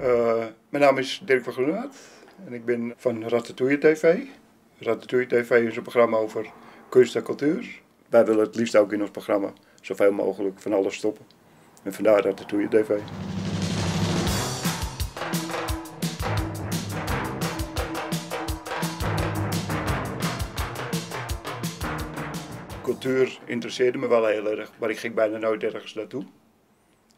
Uh, mijn naam is Dirk van Groenaert en ik ben van Ratatouille TV. Ratatouille TV is een programma over kunst en cultuur. Wij willen het liefst ook in ons programma zoveel mogelijk van alles stoppen. En vandaar Ratatouille TV. Cultuur interesseerde me wel heel erg, maar ik ging bijna nooit ergens naartoe.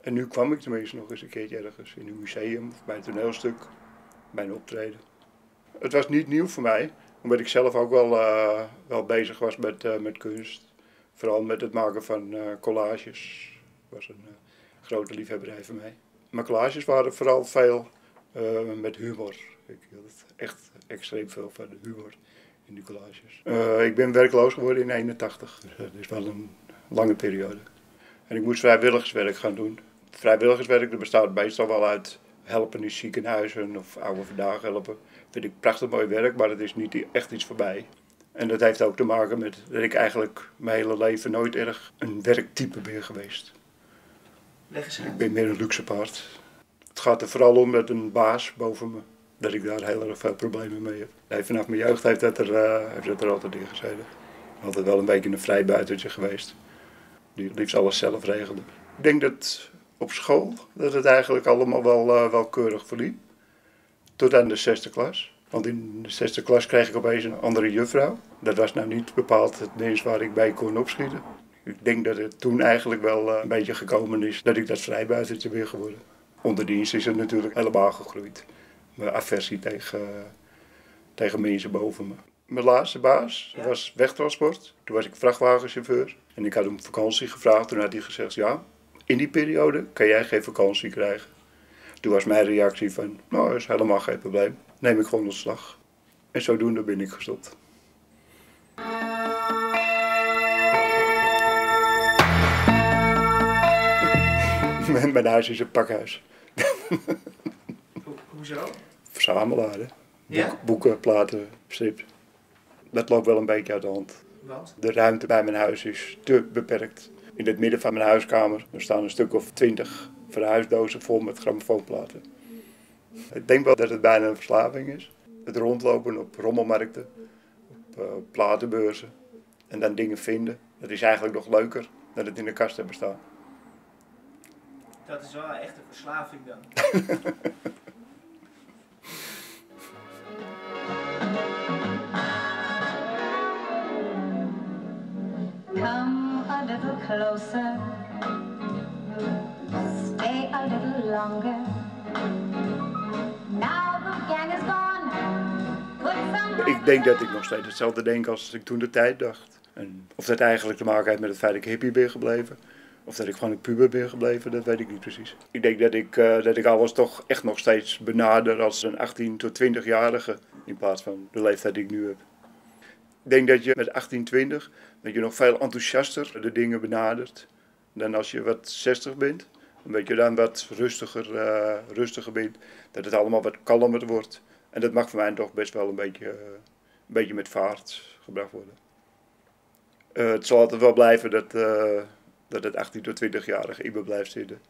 En nu kwam ik tenminste nog eens een keertje ergens, in een museum of bij een toneelstuk, bij een optreden. Het was niet nieuw voor mij, omdat ik zelf ook wel, uh, wel bezig was met, uh, met kunst. Vooral met het maken van uh, collages. Dat was een grote liefhebberij van mij. Mijn collages waren vooral veel met humor. Ik hield echt extreem veel van de humor in die collages. ik ben werkloos geworden in 81, dus dat is wel een lange periode. En ik moest vrijwilligerswerk gaan doen vrijwilligerswerk dat bestaat meestal wel uit helpen in ziekenhuizen of oude vandaag helpen. Vind ik prachtig mooi werk, maar het is niet echt iets voorbij. En dat heeft ook te maken met dat ik eigenlijk mijn hele leven nooit erg een werktype ben geweest. Leg eens Ik ben meer een luxe paard. Het gaat er vooral om met een baas boven me. Dat ik daar heel erg veel problemen mee heb. Nee, vanaf mijn jeugd heeft dat er, uh, heeft dat er altijd in gezeten. Altijd wel een beetje een vrijbuitertje geweest. Die liefst alles zelf regelde. Ik denk dat op school dat het eigenlijk allemaal wel, uh, wel keurig verliep. Tot aan de zesde klas. Want in de zesde klas kreeg ik opeens een andere juffrouw. Dat was nou niet bepaald het meest waar ik bij kon opschieten. Ik denk dat het toen eigenlijk wel uh, een beetje gekomen is dat ik dat vrijbuitertje ben geworden. Onder dienst is het natuurlijk helemaal gegroeid. Mijn aversie tegen, uh, tegen mensen boven me. Mijn laatste baas was wegtransport. Toen was ik vrachtwagenchauffeur. En ik had hem vakantie gevraagd. Toen had hij gezegd, ja, in die periode kan jij geen vakantie krijgen. Toen was mijn reactie van, nou, is helemaal geen probleem. Neem ik gewoon ontslag. En zodoende ben ik gestopt. Mijn huis is een pakhuis. Ho hoezo? Verzamelaar, hè? Ja? boeken, platen, strips. Dat loopt wel een beetje uit de hand. Wat? De ruimte bij mijn huis is te beperkt. In het midden van mijn huiskamer er staan een stuk of twintig verhuisdozen vol met grammofoonplaten. Ik denk wel dat het bijna een verslaving is. Het rondlopen op rommelmarkten, op uh, platenbeurzen en dan dingen vinden. Dat is eigenlijk nog leuker dan het in de kast hebben staan. Dat is wel echt een verslaving dan. closer, stay gang is gone. Ik denk dat ik nog steeds hetzelfde denk als ik toen de tijd dacht. En of dat eigenlijk te maken heeft met het feit dat ik hippie ben gebleven. Of dat ik gewoon een puber ben gebleven, dat weet ik niet precies. Ik denk dat ik, uh, dat ik alles toch echt nog steeds benader als een 18 tot 20-jarige. In plaats van de leeftijd die ik nu heb. Ik denk dat je met 18, 20 dat je nog veel enthousiaster de dingen benadert dan als je wat 60 bent. Omdat je dan wat rustiger, uh, rustiger bent, dat het allemaal wat kalmer wordt. En dat mag voor mij toch best wel een beetje, uh, een beetje met vaart gebracht worden. Uh, het zal altijd wel blijven dat, dat het 18 tot 20-jarige in me blijft zitten.